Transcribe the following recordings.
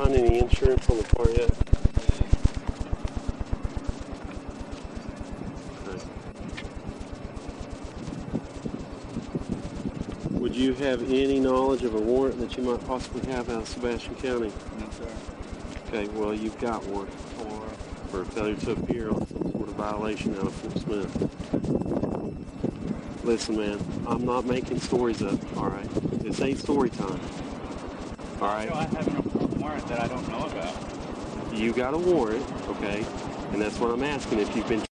sir. Did you find any insurance on the car yet? Would you have any knowledge of a warrant that you might possibly have out of Sebastian County? No, sir. Okay, well, you've got one For for failure to appear on some sort of violation out of Fort Smith. Listen, man, I'm not making stories up, all right? This ain't story time. All right? So I have a warrant that I don't know about. You got a warrant, okay? And that's what I'm asking if you've been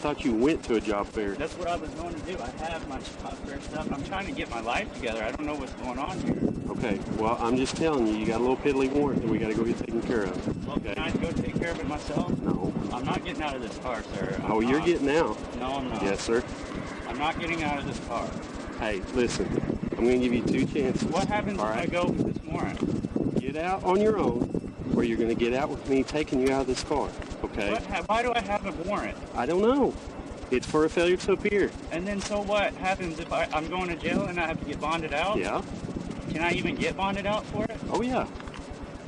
thought you went to a job fair. that's what I was going to do. I have my job fair stuff. I'm trying to get my life together. I don't know what's going on here. Okay, well, I'm just telling you, you got a little piddly warrant that we got to go get taken care of. Well, Okay. can I go take care of it myself? No. I'm not getting out of this car, sir. I'm Oh, you're getting out. No, I'm not. Yes, sir. I'm not getting out of this car. Hey, listen, I'm going to give you two chances. What happens All if I right? go with this warrant? Get out on your own, or you're going to get out with me taking you out of this car. Okay? Why do I have a warrant? I don't know. It's for a failure to appear. And then so what happens if I, I'm going to jail and I have to get bonded out? Yeah. Can I even get bonded out for it? Oh, yeah.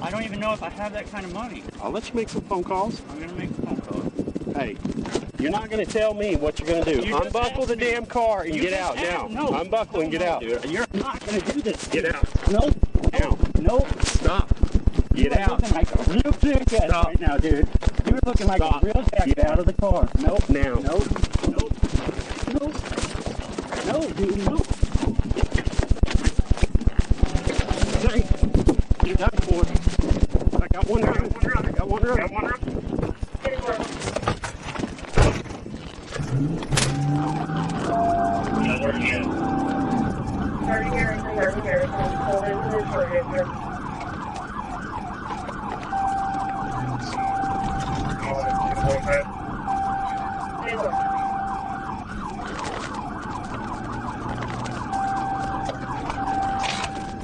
I don't even know if I have that kind of money. I'll let you make some phone calls. I'm gonna make a phone call. Hey, you're not going to tell me what you're going to do. You Unbuckle the me. damn car and You get out now. No, Unbuckle and no, get out. Dude, you're not gonna do this. Get out. No, Now. no. Stop. You're Get out. looking like a real jackass Stop. right now, dude. You're looking like Stop. a real jackass. Get Get out of the car. Nope. Now. Nope. Nope. Nope. No, dude. No. Hey, you're done for. I got one round. I got one round. I got one round. Thirty Harrison, thirty Harrison, pulled into the shortage here. Hey, look.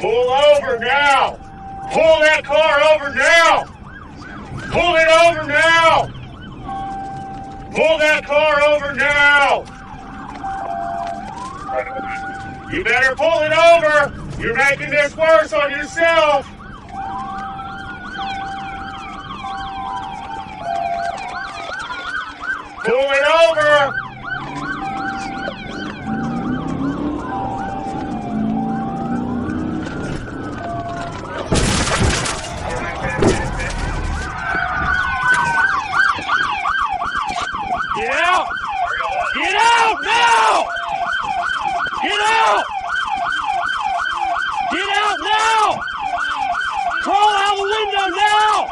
Pull over now! Pull that car over now! Pull it over now! Pull that car over now! You better pull it over! You're making this worse on yourself! Pull it over! Get out! Get out now! Get out! Get out now! Crawl out the window now!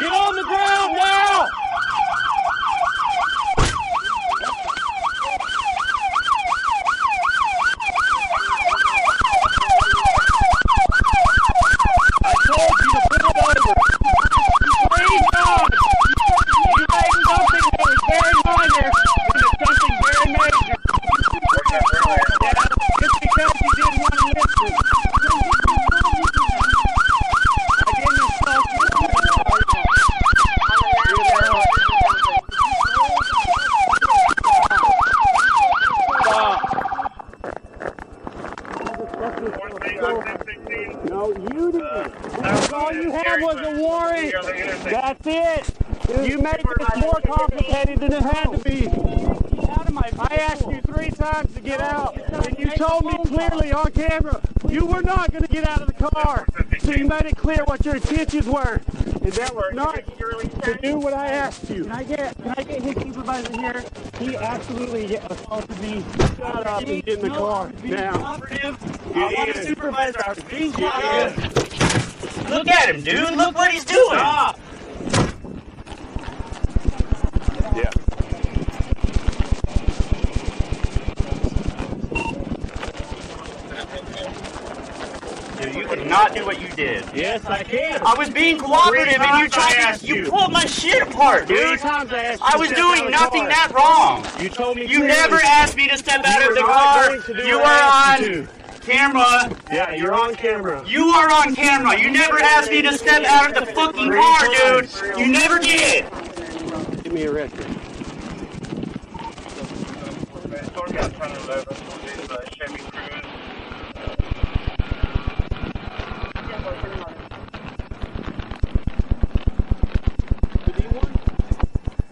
Get on the ground now! I told you to pull it over. Three times. You made something that was very minor into something very major. Yeah, just because you didn't want to listen. I didn't insult you. No, you didn't. That's all you had was a warrant. That's it. You made this more complicated than it had to be. I asked you three times to get out, and you told me clearly on camera you were not going to get out of the car. So you made it clear what your intentions were, and that was not to do what I asked you. Can I get can I get his supervisor here? He absolutely assaulted me. Shut up and get in the car now. I want a supervisor. I was being cooperative. Look at him, dude. Look what he's doing. Yeah. Dude, you cannot do what you did. Yes, I can. I was being cooperative and you tried to you you. pulled my shit apart, Three dude. times I asked you I to was step doing of nothing car. that wrong. You told me You clearly never asked me to step out you of the car. going to do You were on camera. Yeah, you're on camera. You are on camera. You never asked me to step out of the fucking car, dude. You never did. Give me a record. Stormy on 1011 is uh, Chevy Cruze.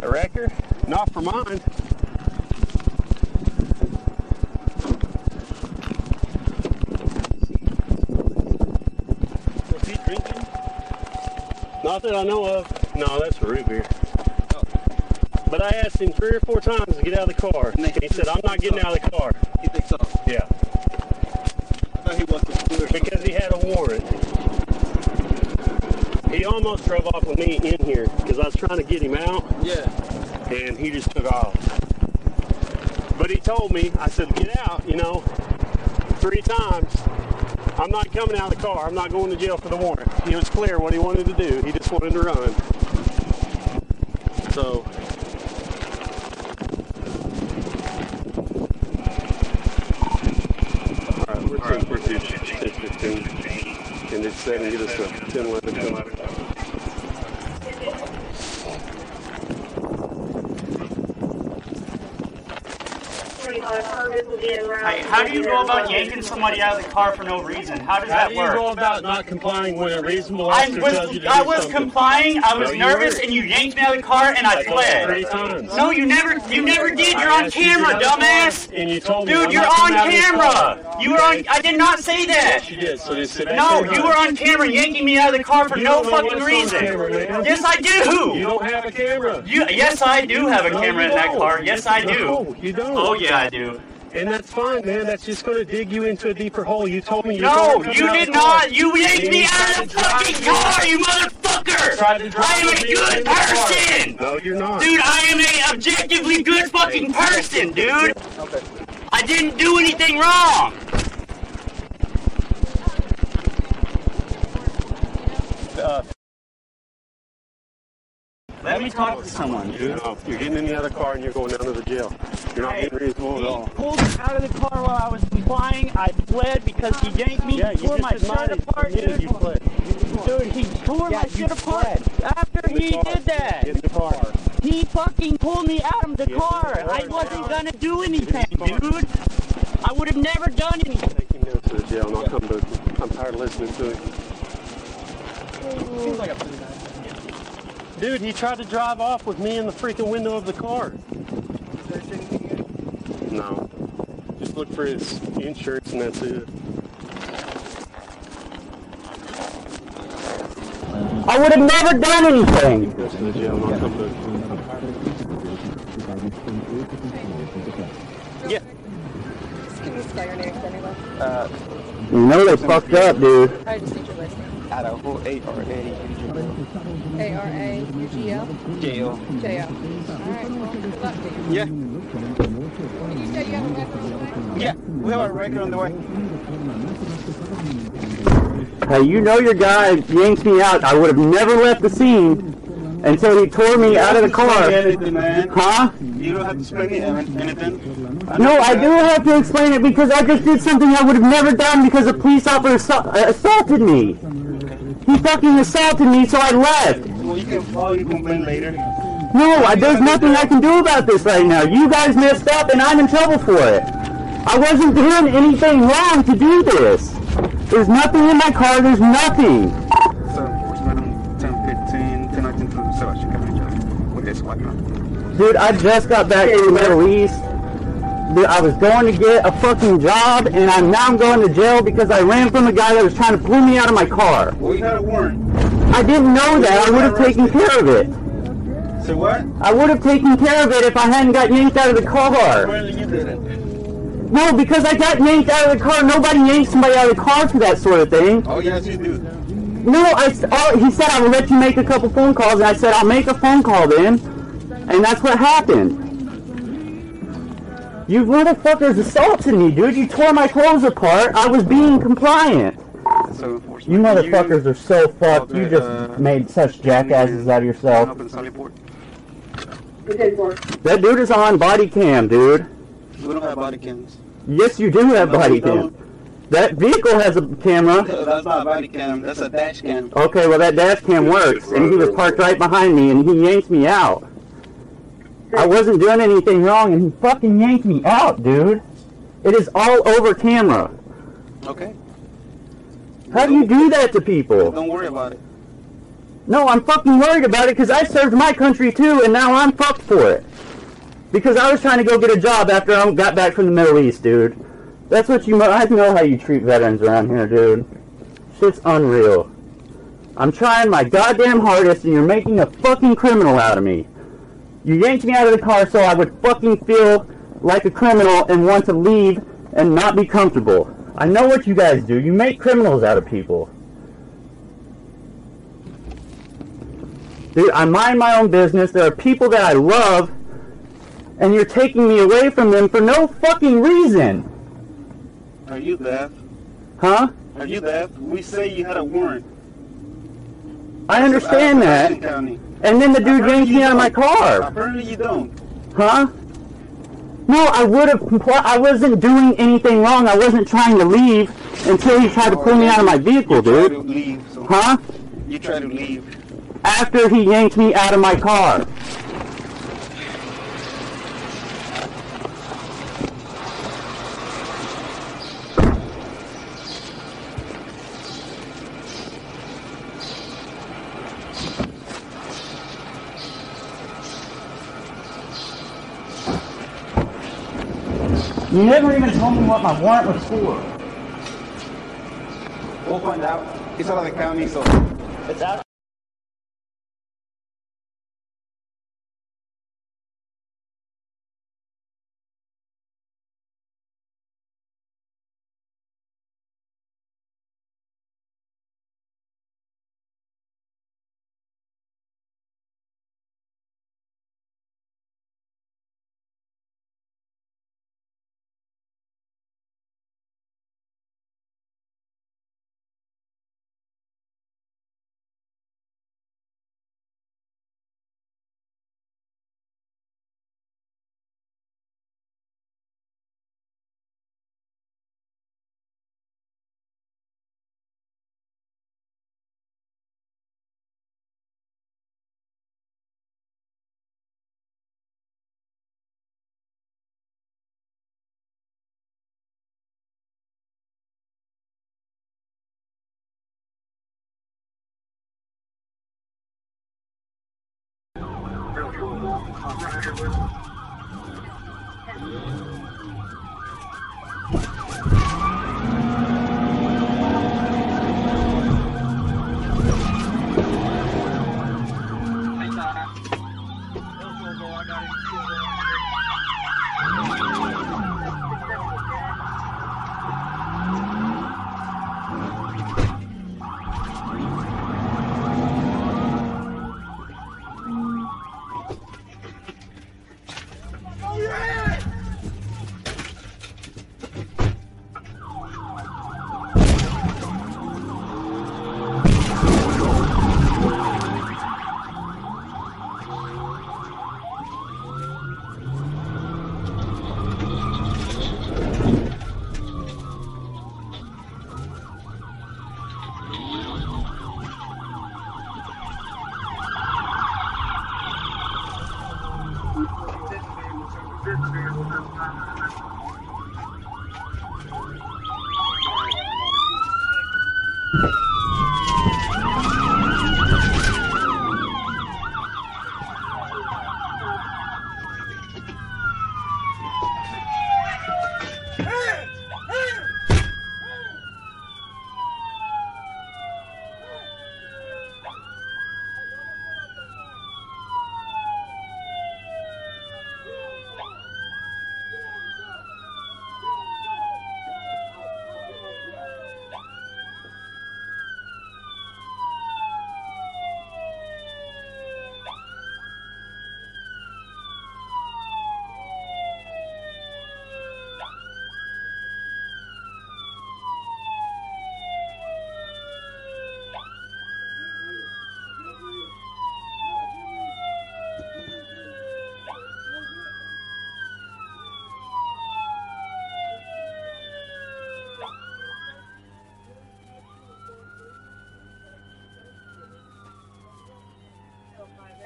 A record? Not for mine. Was he drinking? Not that I know of. No, that's a root beer. But I asked him three or four times to get out of the car. And he said, I'm not getting out of the car. He thinks so. Yeah. I thought he wants to do it. Because he had a warrant. He almost drove off with me in here because I was trying to get him out. Yeah. And he just took off. But he told me, I said, get out, you know, three times. I'm not coming out of the car. I'm not going to jail for the warrant. He was clear what he wanted to do. He just wanted to run. So. All right, we're 10 15. 10 15. And it's 7, get us a 10 11. 10 11. Hey, how do you go about yanking somebody out of the car for no reason? How does How that do you go about not complying when a reasonable I officer was tells you to I do was something? complying. I was No, nervous, weren't. and you yanked me out of the car, and I I fled. No, you never, you never did. You're on asked you camera, out of the car, dumbass. And you told Dude, I'm you're on coming out of this camera. You were on. I did not say that. Yes, you did. So just sit No, there you were on camera yanking me out of the car for You no don't know fucking what's on reason. camera, man. Yes, I do. You do. don't have a camera. You, yes, I do have a No, camera you in that car. Yes, I do. No, you don't. Oh yeah, I do. And that's fine, man. That's just going to dig you into a deeper hole. You told me you No, you did not. You yanked me out of the fucking car, you motherfucker. I am a good person. No, you're not. Dude, I am a objectively good fucking person, dude. Okay. I didn't do anything wrong. Uh, Let me talk to someone, dude. no, you're getting in the other car and you're going down to the jail. You're not being reasonable at all. He pulled me out of the car while I was complying. I fled because he yanked me, Yeah, you tore my just shirt apart, you dude. you fled. Dude, he tore Yeah, my you shit apart fled. after Get in he car. did that. Get in the car. He fucking pulled me out of the Get in the car. car I wasn't now. gonna do anything, Get in the car. dude. I would have never done anything. Take him down to the jail and I'll come to I'm tired of listening to him. Seems like a pretty nice. Dude, he tried to drive off with me in the freaking window of the car. Is there anything here? No. Just look for his insurance and that's it. I would have never done anything. Go to the jail and I'll come to Yeah. Can you spell your name for me. Uh, You know they fucked up, dude. I just need your list. Idaho, A-R-A-U-G-L. A-R-A-U-G-L? J-O. J-O. All right, well, good luck to you. Yeah. You said you have a record on the way? Yeah. We have a record on the way. Hey, you know your guy yanked me out. I would have never left the scene until he tore me out of the car. anything, man. Huh? You don't have to explain anything. No, I do have to explain it because I just did something I would have never done because a police officer assault- uh, assaulted me. He fucking assaulted me, so I left. Well, you can file your complaint later. No, I, there's nothing I can do about this right now. You guys messed up and I'm in trouble for it. I wasn't doing anything wrong to do this. There's nothing in my car, there's nothing. So, enforcement 1015, 1019 to Sebastian County Jail with this squadron. Dude, I just got back from the Middle East. I was going to get a fucking job and I'm now I'm going to jail because I ran from a guy that was trying to pull me out of my car. Well, you had a warrant. I didn't know that. I would have taken care of it. So what? I would have taken care of it if I hadn't got yanked out of the car. Apparently you didn't. No, because I got yanked out of the car. Nobody yanks somebody out of the car for that sort of thing. Oh, yes, you do. No, I, oh, he said I will let you make a couple phone calls, and I said I'll make a phone call then, and that's what happened. You motherfuckers assaulted me, dude. You tore my clothes apart. I was being compliant. So. You motherfuckers are so fucked. You just uh, made such jackasses out of yourself. Up in Sallyport. That dude is on body cam, dude. We don't have body cams. Yes, you do have No, body we cam. That vehicle has a camera. That's not a body cam. That's a dash cam. Okay, well that dash cam works, and he was parked right behind me, and he yanked me out. I wasn't doing anything wrong, and he fucking yanked me out, dude. It is all over camera. Okay. How do you do that to people? Don't worry about it. No, I'm fucking worried about it because I served my country too, and now I'm fucked for it. Because I was trying to go get a job after I got back from the Middle East, dude. That's what you. I know how you treat veterans around here, dude. Shit's unreal. I'm trying my goddamn hardest, and you're making a fucking criminal out of me. You yanked me out of the car so I would fucking feel like a criminal and want to leave and not be comfortable. I know what you guys do. You make criminals out of people. Dude, I mind my own business. There are people that I love, and you're taking me away from them for no fucking reason. Are you deaf? Huh? Are you deaf? We say you had a warrant. I understand that. County. And then the dude yanked you me out of my car. Apparently you don't. Huh? No, I would have. I wasn't doing anything wrong. I wasn't trying to leave until he tried to pull me out of my vehicle, You try to dude. leave. So Huh? You try to leave. After he yanked me out of my car. You never even told me what my warrant was for. We'll find out. He's out of the county, so It's out. Roger, Wilson.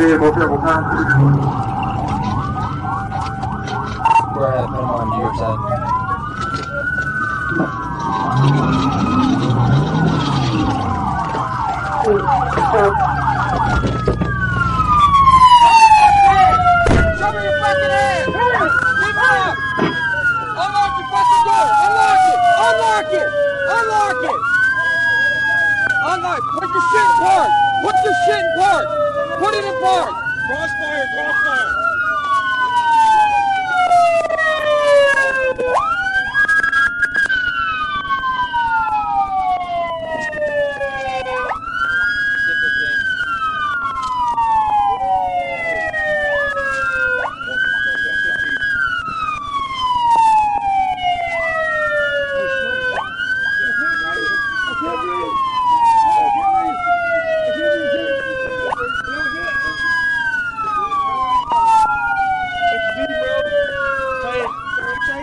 the vehicle several times. Go ahead, put them on your side. Unlock it! Unlock it! It! Put your shit in park! Put your shit in park! Put it in park! Crossfire! Crossfire!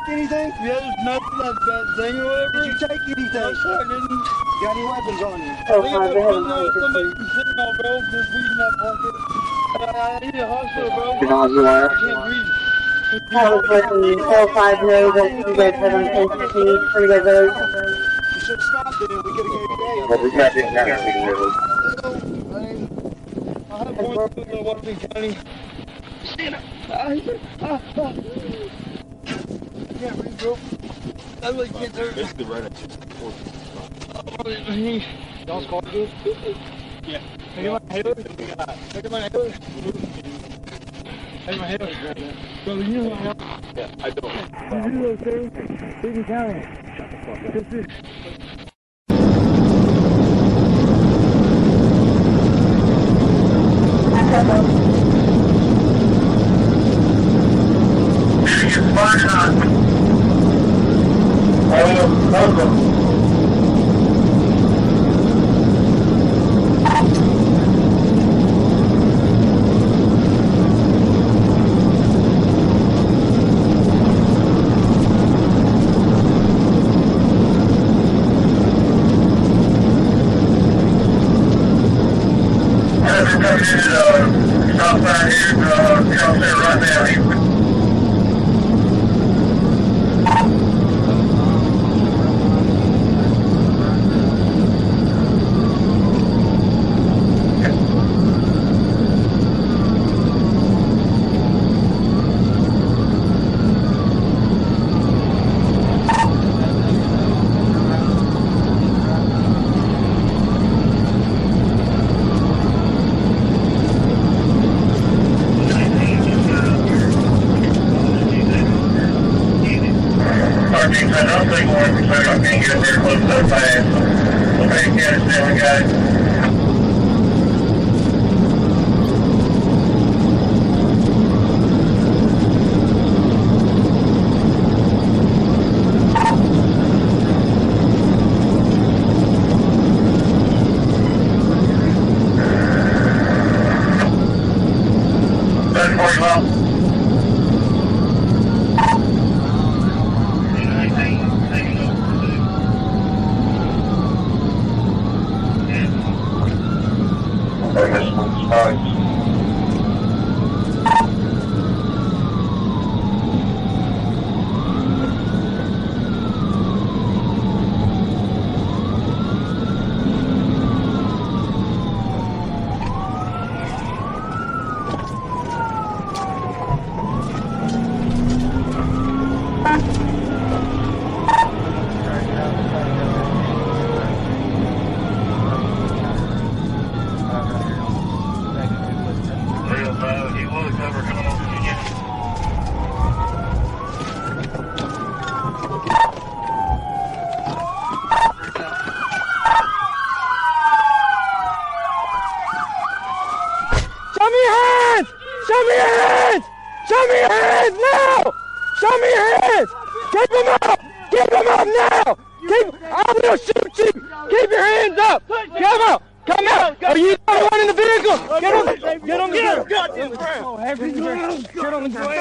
take anything? Yeah, there's nothing that, that thing or whatever. Did you take anything? No, sir, I didn't. Got any weapons on you? Oh, I think five, it go ahead was and uh, take it, somebody please. sitting on, bro. There's weed in that pocket. I need a hospital, bro. You're not on I can't was Whitney, tell five no them ten fifteen, three of those. You should stopped it. We could have Well, we got. I have one in uh, Washington County. I can't bro. I really can't. Basically right at Y'all's called good? Yeah. Take my head. Take my head. Take my head. Bro, you know how. Yeah, I don't. You do okay? Big County. This is. Uh, you know, right now. In the vehicle? Get on the, get on the ground! Get on the ground! Get on the ground!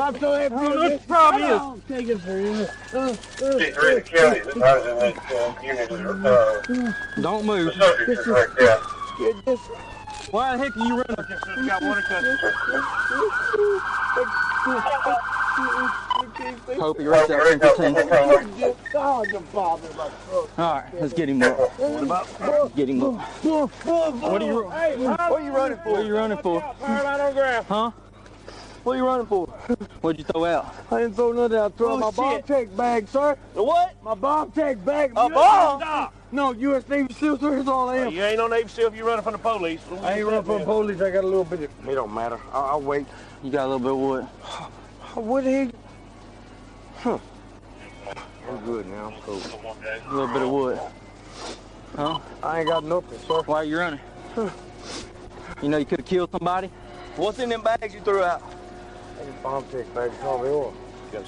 I'm so happy. This probably is. Take it for you. Chief Reed County, the president, uh, unit, uh, Don't move. the subject is right there. Why the heck are you running? Got water Hope you're right there. 15. All right, let's get him up. What about? Get him up. What are you? What are you running for? What are you running for? Huh? What are you running for? What'd you throw out? I didn't throw nothing out. Throw oh, my bomb tech bag, sir. The what? My bomb tech bag. A bomb? No, U.S. Navy SEAL, sir. That's all I am. You ain't no Navy SEAL if you're running from the police. I ain't running from the police. I got a little bit of... It don't matter. I'll, I'll wait. You got a little bit of wood. What the heck? Huh. I'm good now. I'm cool. A little bit of wood. Huh? I ain't got nothing, sir. Why are you running? You know you could have killed somebody. What's in them bags you threw out? That bomb tech bag is all they are.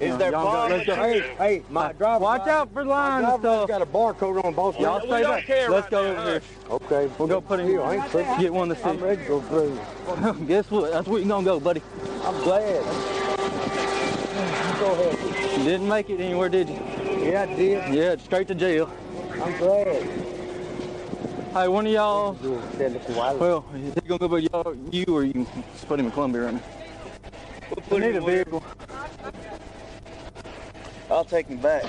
Is there bombs? Let's go. Hey, hey, my driver. Watch out for My lines and driver stuff. got a barcode on both. Y'all stay back. Let's go over here. Okay. We'll go put him. Here, I ain't tripping. Get one to I'm ready to go through. Guess what? That's where you're gonna go, buddy. I'm glad. Go ahead. You didn't make it anywhere, did you? Yeah, I did. Yeah, straight to jail. I'm glad. Hey, one of y'all. Do it, said this a while ago. Well, is he gonna go with y'all, you, or you can put him in Columbia running? We need a vehicle. I'll take him back.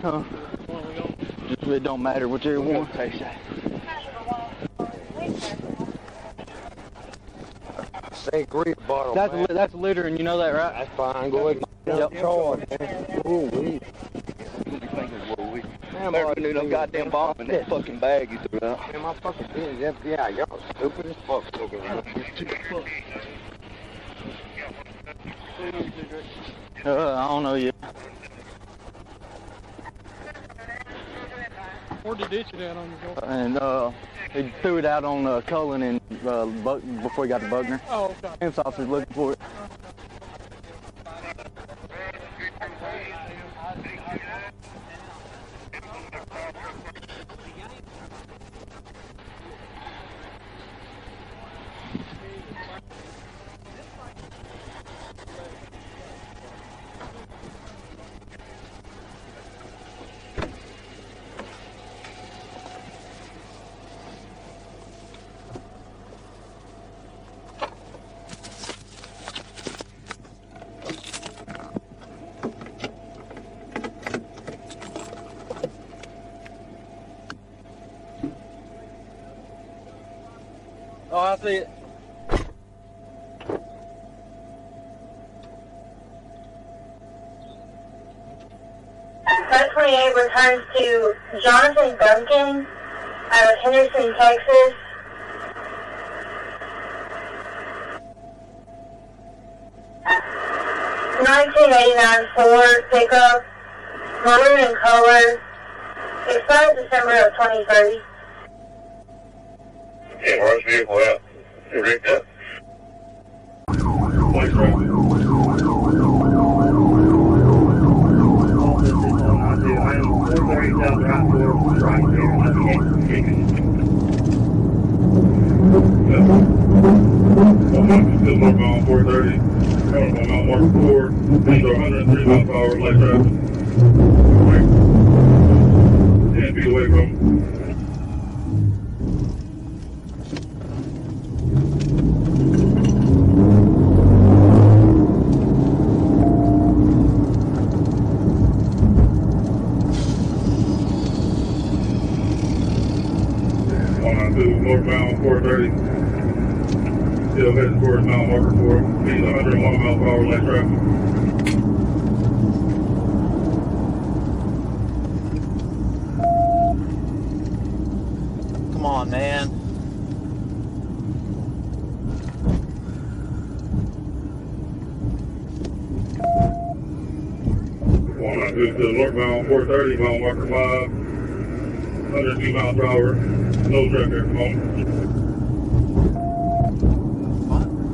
Huh? It don't matter whichever one. St. Greek bottle. That's man. li- that's littering. You know that, right? That's fine. Go ahead. Yep. Charge, man. Ooh, wee. Man, Better boy, than no goddamn bomb in that fucking bag you threw out. Man, my fucking business FBI. Y'all stupid as fuck. Uh, I don't know yet. Where'd ditch it at on your go? And uh, he threw it out on uh, Cullen and uh, Buck, before he got to Buckner. Oh, okay. Officers looking for it. 102 northbound 430. Still heading towards Mount Walker 4. Speed 101 miles per hour, light traffic. Come on, man. One, I to the northbound 430, Mount Walker 5, 102 miles per hour. No traffic at the moment.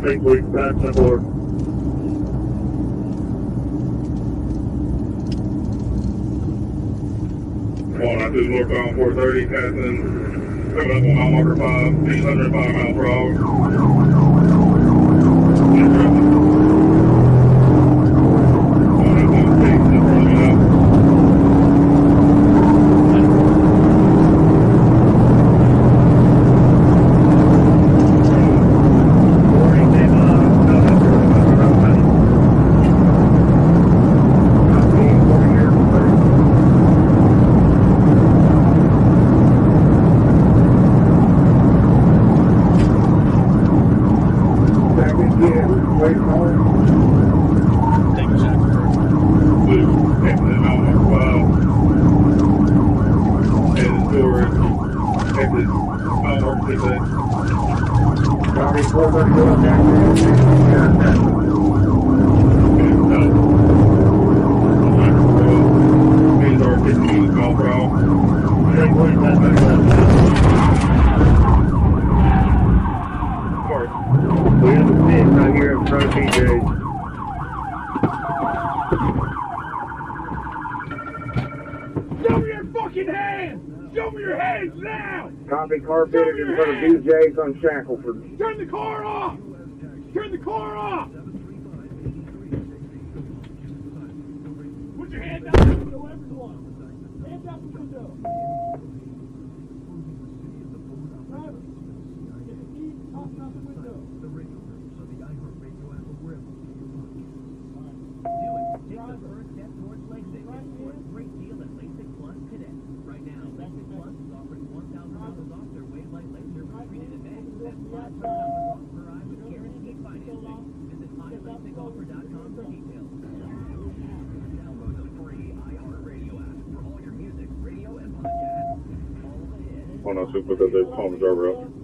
Back board. Nine two northbound 430 passing. Coming up on Mile Marker 5. 805 miles per hour. One nine two put that there, palm driver up.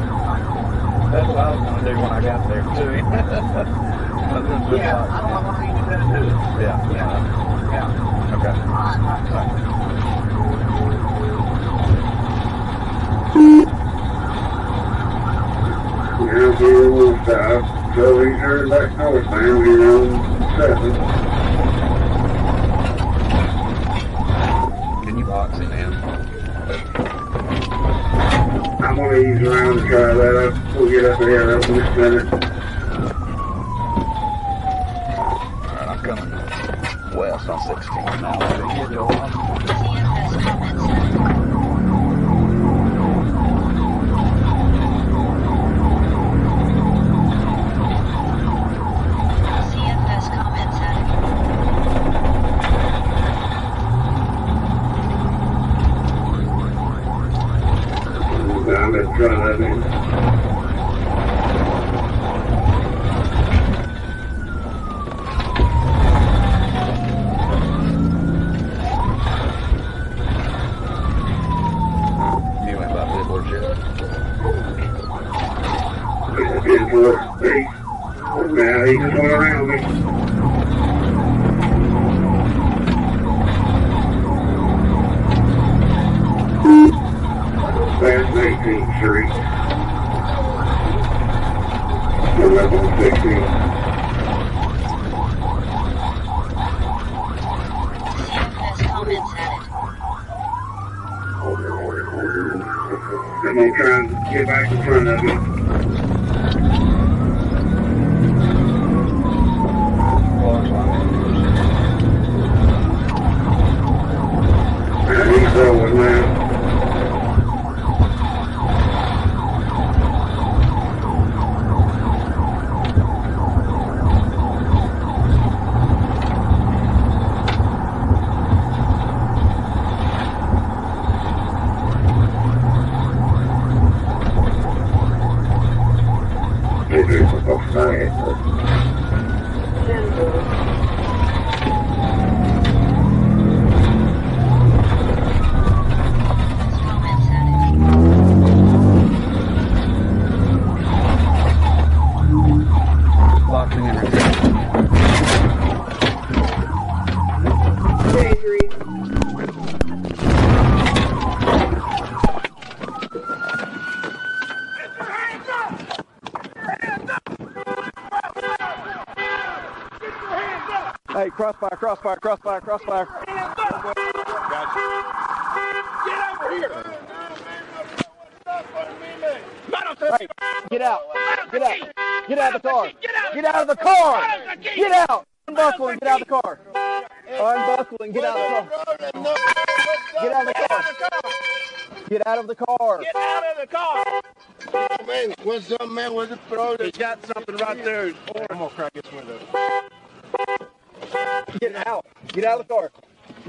That's what I was gonna do when I got there too. yeah, I don't know what I need to do. Yeah, yeah, yeah. Okay. Right. That northbound, you're on seven. Can you box it in? I'm gonna ease around and try that up. We'll get up ahead of him this minute. Alright, I'm coming west on 16 now. I'm gonna try that in. You went by Big Legit. Good for space. Now he's coming around me. Fast 19th Street. Coming up on 16. I'm gonna try and get back in front of you. Yeah, he's rolling now. Maybe crossfire, crossfire. Hey, get out. Get out. Get out of the car. Get out of the car. Get out. Unbuckle and get out of the car. Unbuckle and get out of the car. Get out of the car. Get out of the car. Get out of the car. Man, what's up, man? What's the problem? He's got something right there. I'm gonna crack this window. Get out. Get out of the car.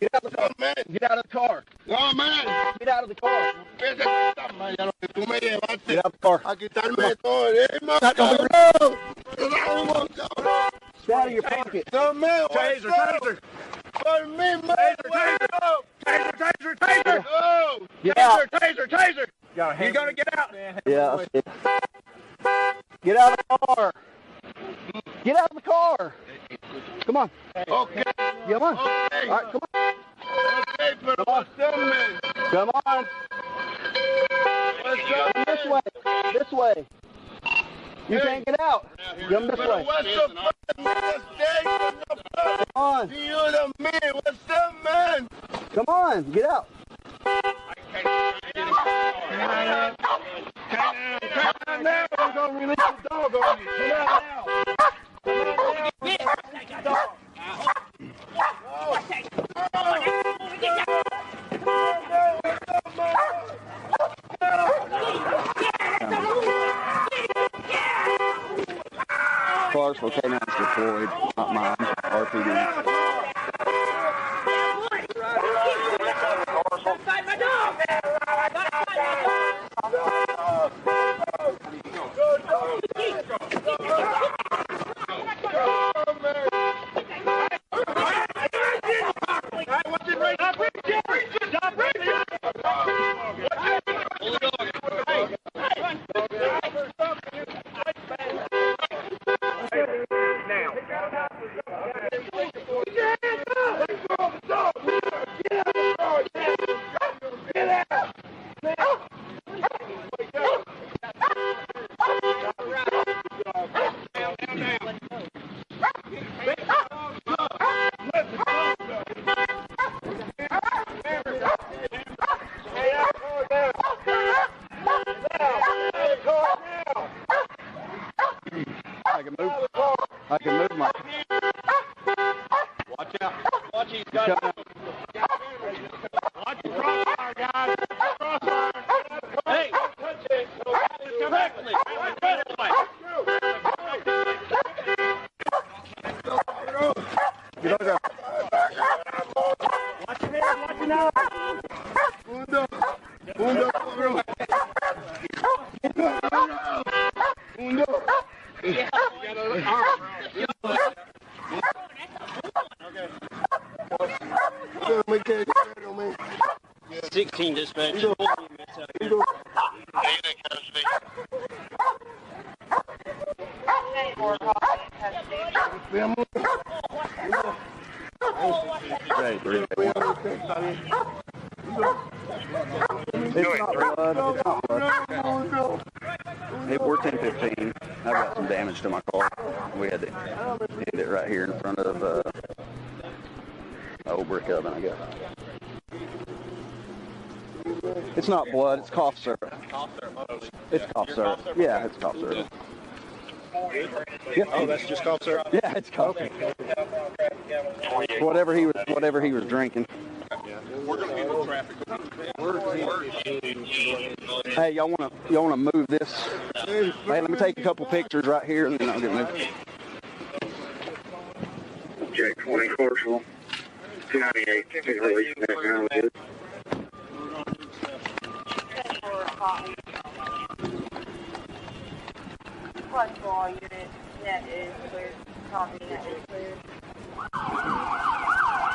Get out of the car. man. Get out of the car. No, man. Get out of the car. Vete a esta mañana lo que tú me llevaste Get out of the car. a quitarme todo. Eh. Get out of your pocket. No, man. Taser, taser. For me, man. Taser, taser. Taser, taser, taser. Oh. Get out. Taser, taser, taser. Gotta You gotta get out. Yeah. Get out of the car. Get out of the car. Come on. Okay. Come on. Okay. All right, come on. Okay, pero what's up, man? Come on. Come this way. This way. You can't get out. Come this way. what's up, man? Stay from the Come on. You the man. What's up, man? Come on. Get out. Come now. I'm gonna release the dog on you. Come out now. Clarksville K9's deployed, not mine. RPD. Old brick oven, I guess. It's not blood. It's cough syrup. It's cough syrup. Yeah, it's cough syrup. Yeah. Oh, that's just cough syrup? Yeah, it's cough. Whatever he was, whatever he was drinking. We're going to handle traffic. Hey, y'all want to y'all want to move this? Hey, let me take a couple pictures right here, and then I'll get moved. Jack 20 Corsoral, 298, take release back now, good. Plus all unit, net is clear, copy net is clear.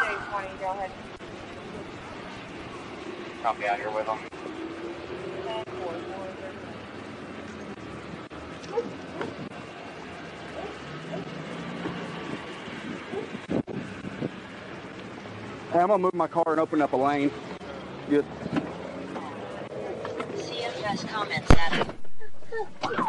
J twenty, go ahead. Copy out here with them. Ten four four zero. Hey, I'm gonna move my car and open up a lane. Good. CFS comments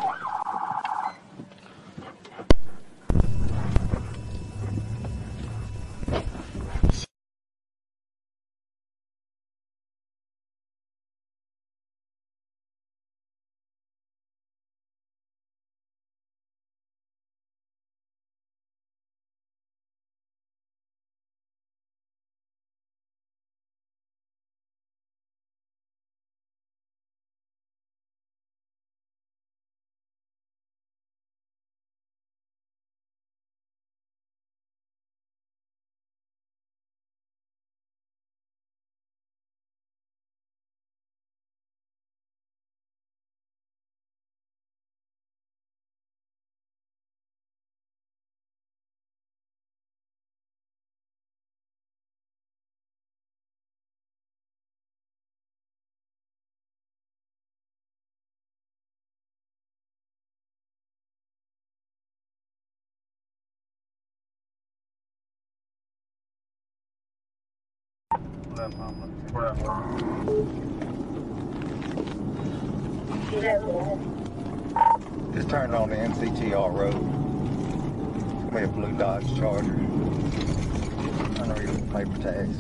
Just turned on the NCTR road. We a blue Dodge Charger. Unreadable paper tags.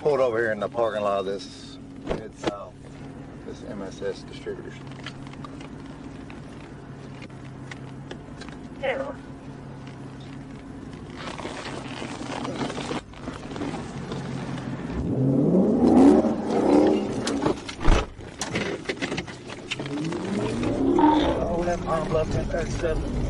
Pulled over here in the parking lot of this Mid South, this MSS Distributors. Oh, that mom left 1037.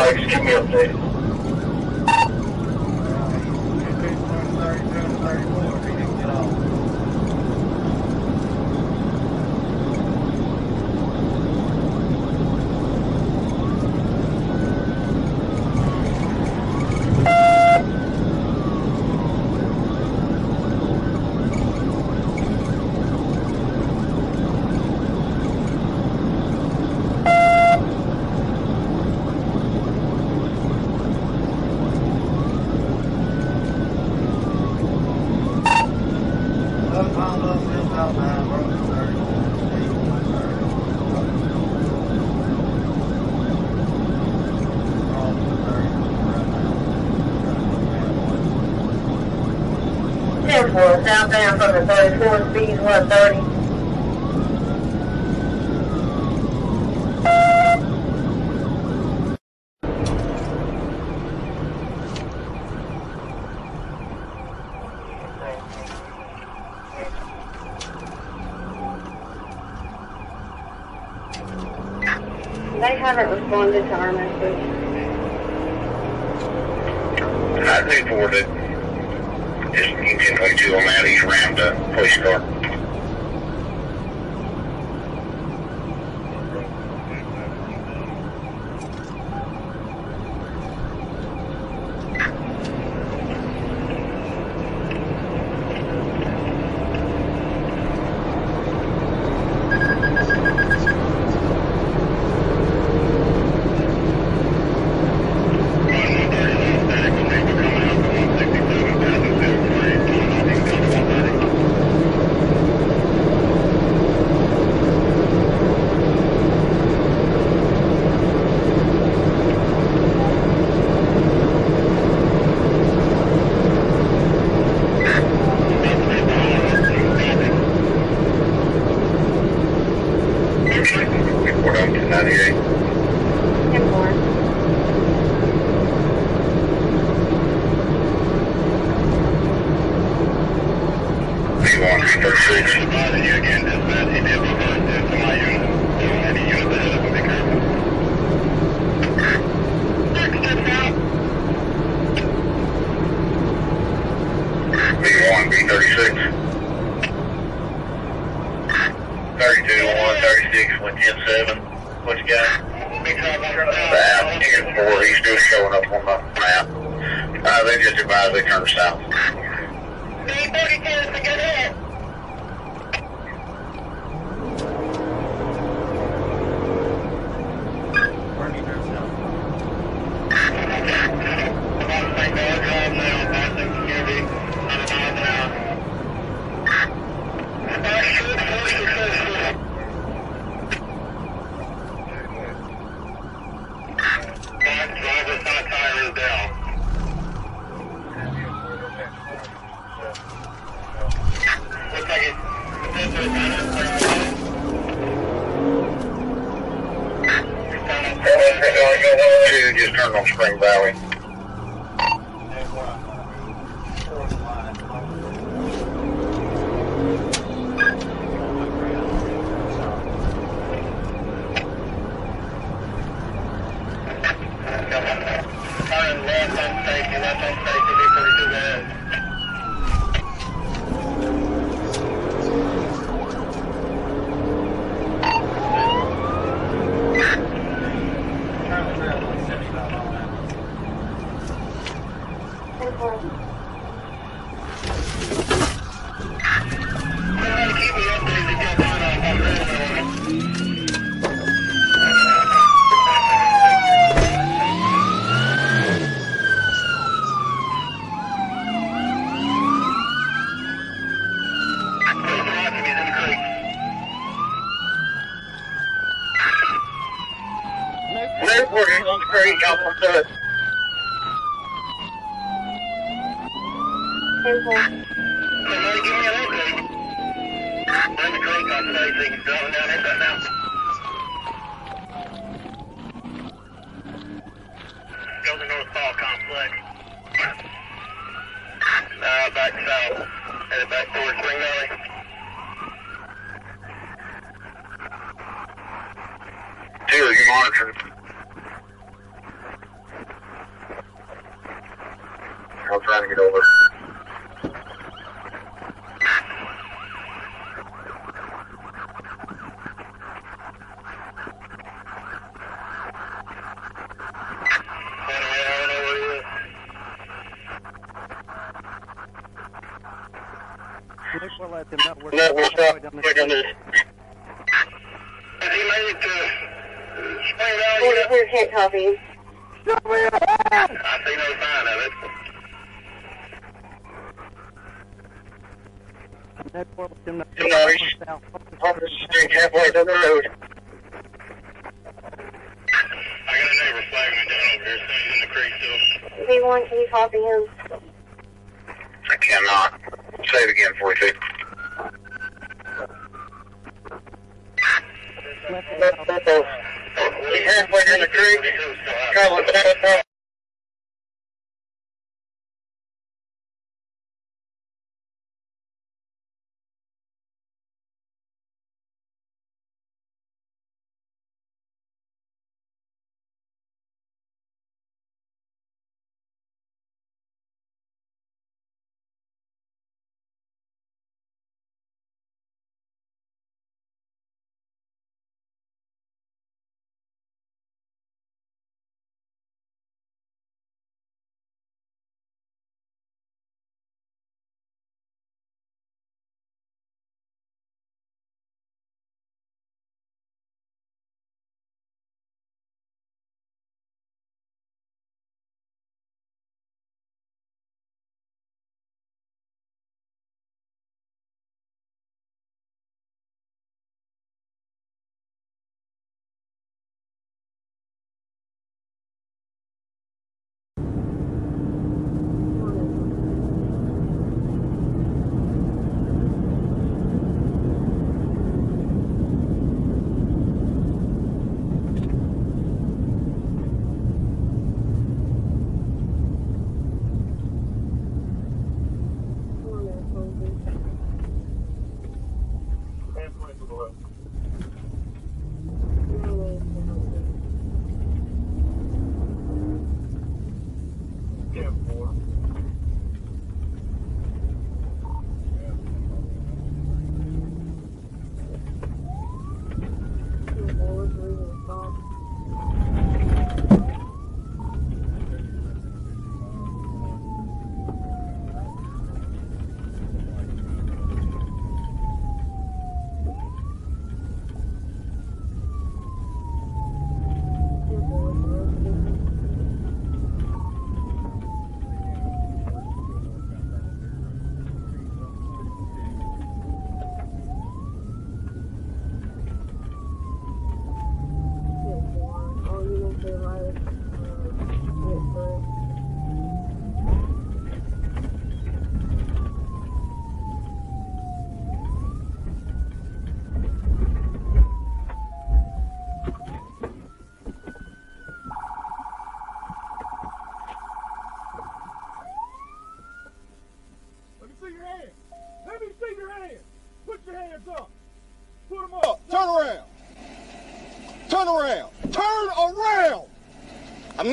brakes, give me a. from the speed 130. They haven't responded to our message.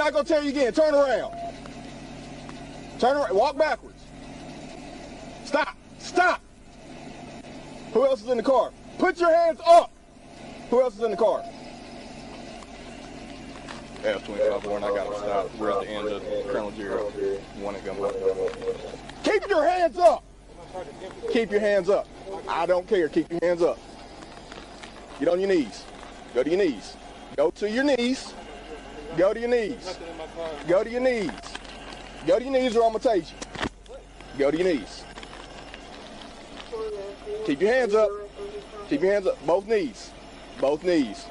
I'm not gonna tell you again. Turn around. Turn around. Walk backwards. Stop. Stop. Who else is in the car? Put your hands up. Who else is in the car? F-25 Warren, I got to stop. We're at the end of Colonel Jerry. One at gunpoint. Keep your hands up. Keep your hands up. I don't care. Keep your hands up. Get on your knees. Go to your knees. Go to your knees. Go to your knees. Go to your knees. Go to your knees or I'm going to tase you. Go to your knees. Keep your hands up. Keep your hands up. Both knees. Both knees.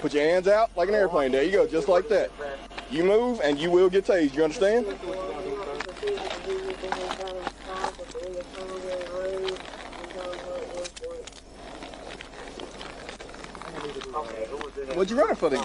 Put your hands out like an airplane. There you go, just like that. You move and you will get tased. You understand? What'd you running for then?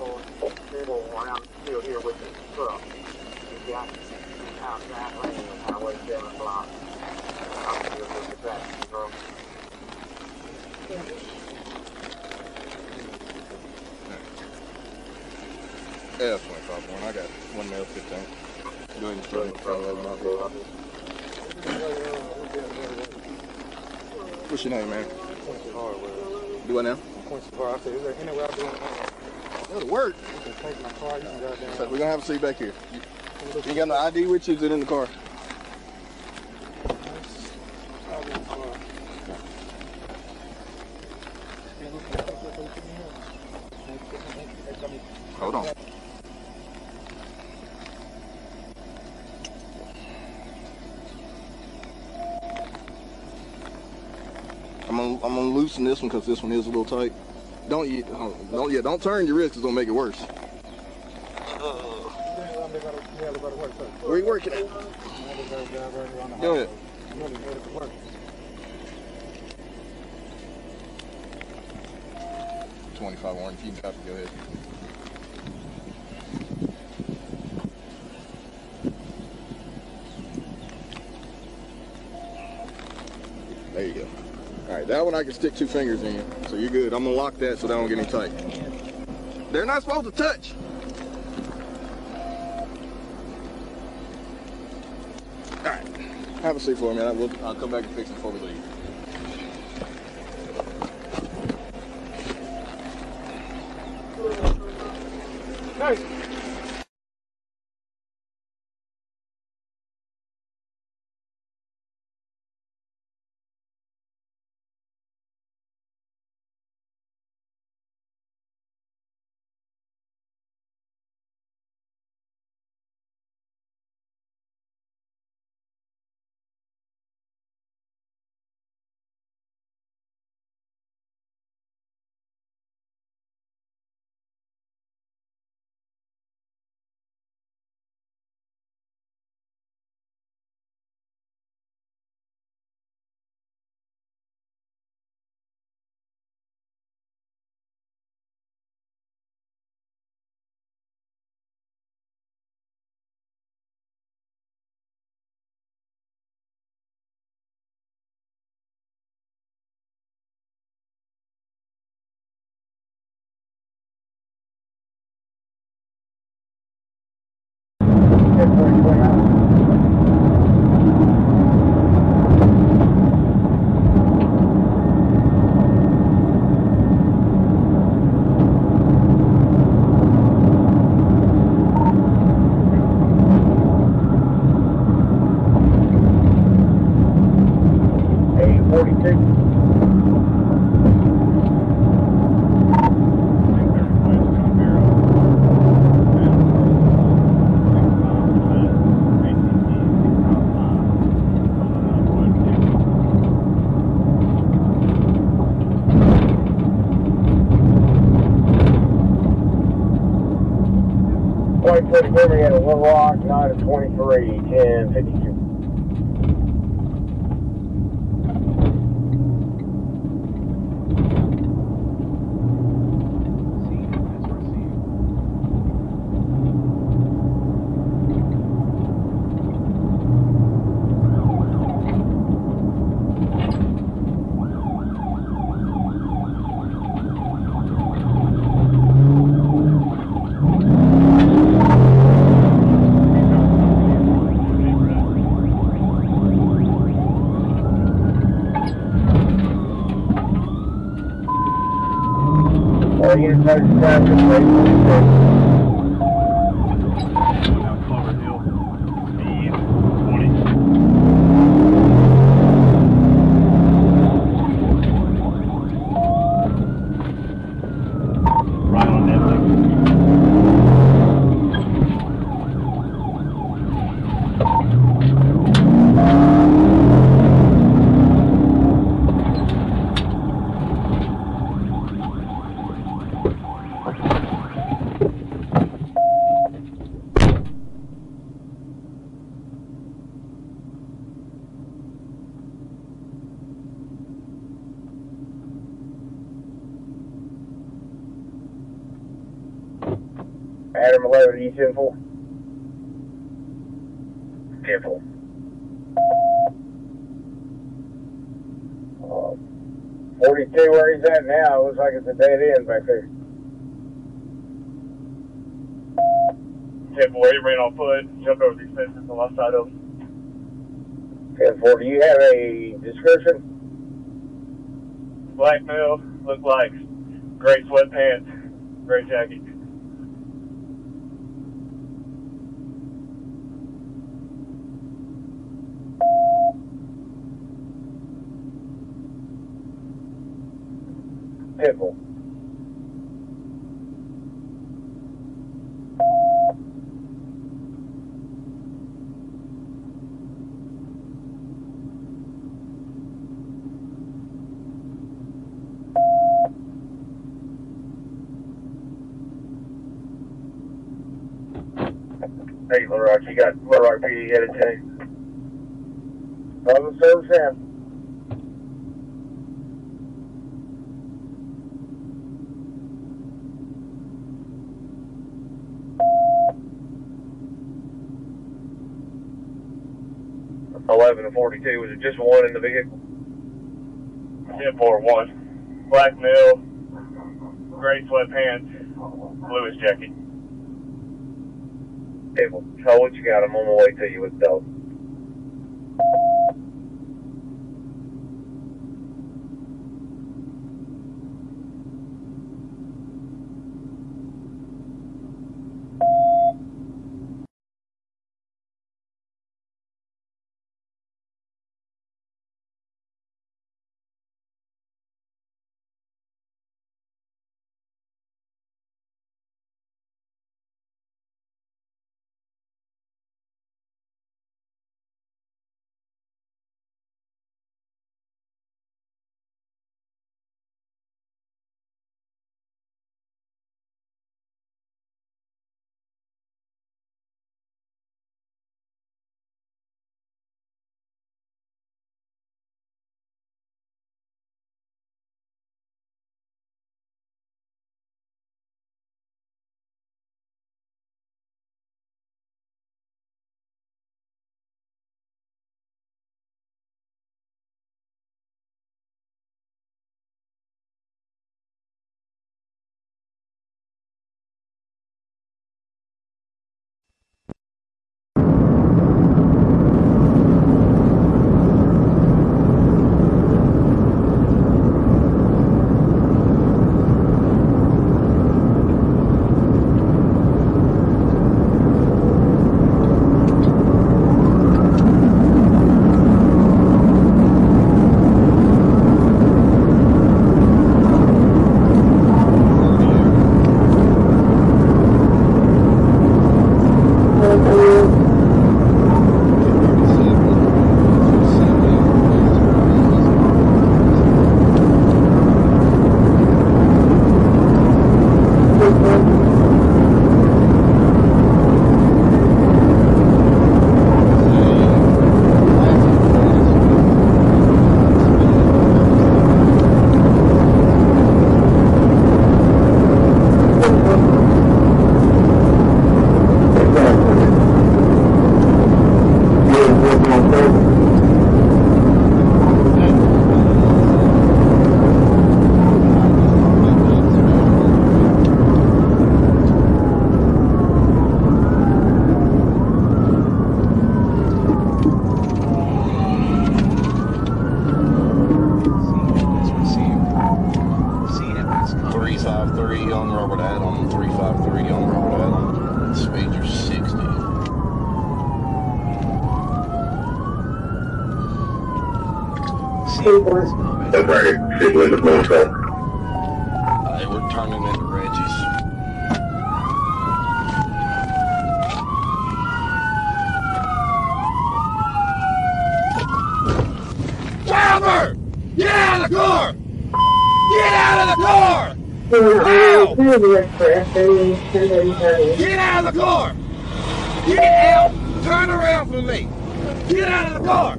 I'm still here with the truck. You got out lane on Highway 7 block. I'm still with the traffic control. F-25 Warren, I got one male 15. Go ahead and throw it of my What's your name, man? Do what now? I said, is there any way I do It'll work. So we're gonna have a seat back here. You got no ID with you? Is it in the car? Hold on. I'm gonna, I'm gonna loosen this one because this one is a little tight. Don't you? Don't yeah. Don't turn your wrist. It's gonna make it worse. Where you working at? Go ahead. Twenty-five orange. You can copy. Go ahead. There you go. All right, that one I can stick two fingers in, so you're good. I'm gonna lock that so that don't get any tight. They're not supposed to touch. All right, have a seat for will, I'll come back and fix it before we leave. All units Adam 11, you 10 4? 10 4. Uh, 42, where he's at now, It looks like it's a dead end back there. 10 4, he ran on foot, jumped over these fences on the my side of him. 10 4, do you have a description? Black male, looked like gray sweatpants, gray jacket. Pitbull. Hey, Little Rock, you got Little Rock PD headed to you. Problem service now. Eleven and forty-two. Was it just one in the vehicle? 10 4, 1. Black male, gray sweatpants, bluish jacket. People, tell what you got. I'm on my way to you with Dope. Okay, see when the phone call. Hey, we're turning into Reggie's. Driver! Get out of the car! Get out of the car! Now! Get out of the car! Get out! Turn around for me! Get out of the car!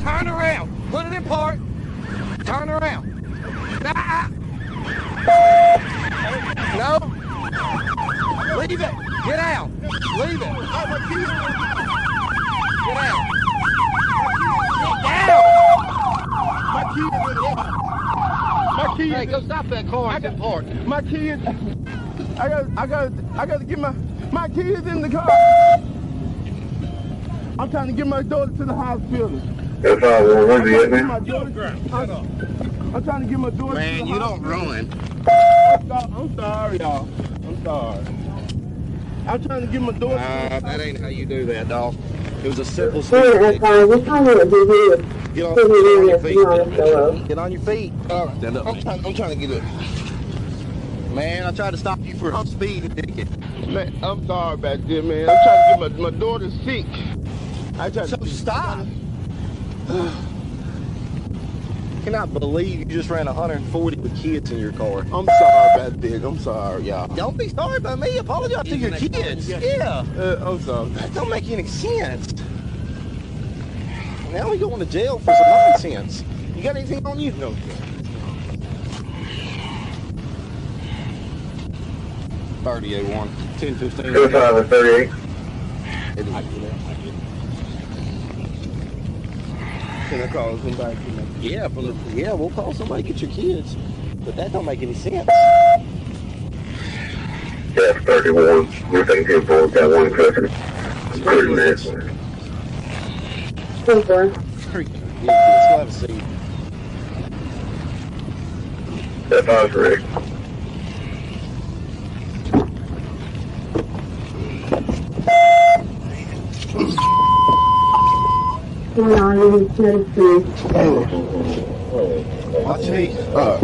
Turn around! In park! Turn around! Ah! No! Leave it! Get out! Leave it! Get out! Get down! My kids in the My kids. Hey, go stop that car. It's in park. My kids. I got. I got. I got to get my my kids in the car. I'm trying to get my daughter to the hospital. That's all, well, where's he at I'm. I'm trying to get my daughter. Man, you don't hospital. run. I'm, sorry, y'all. I'm sorry. I'm trying to get my daughter. Nah, that ain't how you do that, dog. It was a simple Sure, speed. that's fine. We're trying to do this. Get on, uh, get on your feet. be honest, hello. Get on your feet. All right. Stand up. I'm trying, I'm trying to get up. Man, I tried to stop you for speed ticket. Man, I'm sorry about this, man. I'm trying to get my, my daughter sick. I tried So to stop. Cannot believe you just ran 140 with kids in your car. I'm sorry about this. I'm sorry, y'all. Don't be sorry about me. Apologize to your kids. Yeah. Uh, I'm sorry. That don't make any sense. Now we going to jail for some nonsense. You got anything on you? No. Thirty-eight one. Ten fifteen. Two five and thirty-eight. Can I call somebody? Yeah, from the, yeah, we'll call somebody get your kids. But that don't make any sense. Yeah, thirty-one. We're thinking for got one customer. Thirty minutes. Ten four. Yeah, let's go have a seat. That five's ready. going Western Island Tennessee. Oh. Watch me. Uh.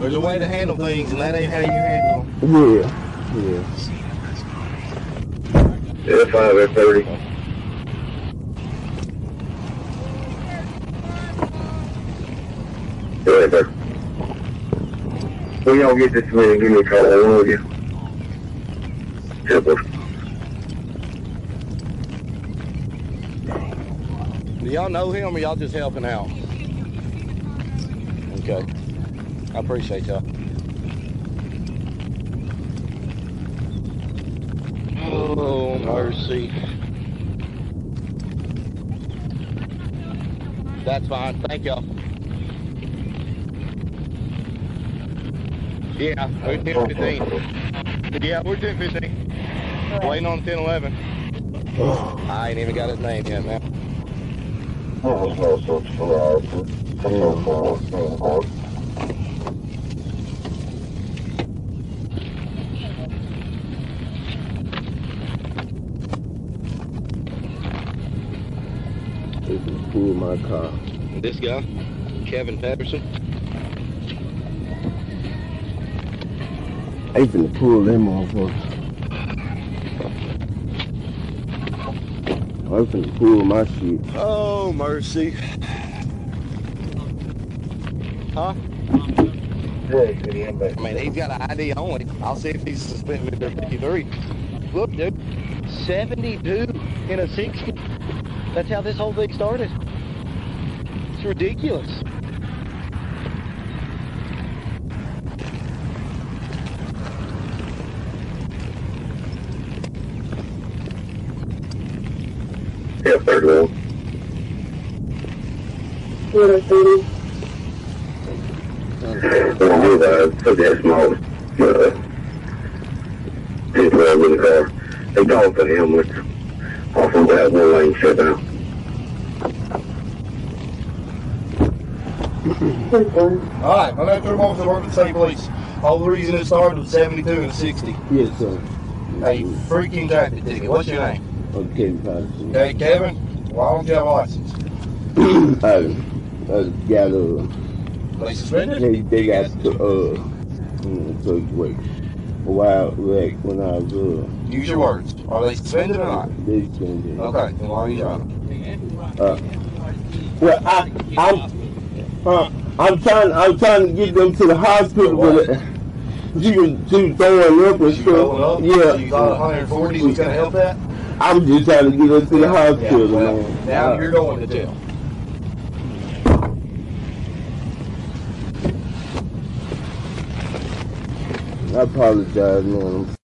There's a way to handle things, and that ain't how you handle them. Yeah, yeah. Yeah, 5 at 30. Y'all get this man, give me a call, I will you? Do y'all know him, or y'all just helping out? Okay. I appreciate y'all. Oh, mercy. That's fine. Thank y'all. Yeah, we're 10 15. Yeah, we're 10 15. Waiting on 10 11. I ain't even got his name yet, man. There was no such variety. This is pull my car. This guy, Kevin Patterson. I finna pull them motherfuckers. I finna pull my shit. Oh, mercy. Huh? I mean, he's got an ID on him. I'll see if he's suspended under 53. Look, dude, 72 in a 60. That's how this whole thing started. It's ridiculous. Yeah, thirty-one. Zero thirty. Well, move that, put that small, uh, love in the car. They talked to him with Off on Jasmine Lane, sit down. All right, my name is Trevor Officer, work with the state police. All the reason it started was 72 and 60. Yes, sir. A freaking traffic ticket. What's your name? Okay, Patterson. Okay, Kevin. Why don't you have a license? I, I got uh, They suspended? they, they got uh, mm, so wait a while back when I was uh, Use your words. Are they suspended or not? they suspended. Okay, then why are you driving? Uh, well, I, I'm, uh, I'm trying, I'm trying to get them to the hospital, but uh, she was, she was throwing up and stuff. So Yeah. you thought 140 was going to help that? I'm just trying to get her to the Yeah, hospital, well, man. now Uh, you're going to jail. Apologize, man.